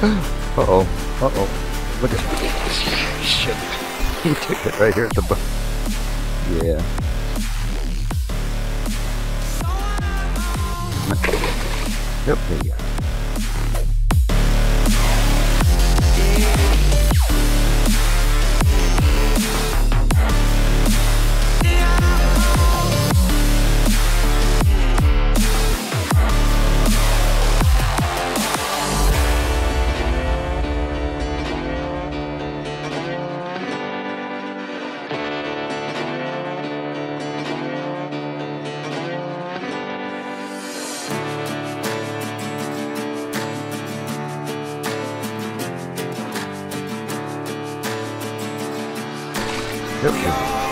Uh-oh. Uh-oh. Look at this. Shit. He took it right here at the boat. Yeah. Yep, there you go. Yep.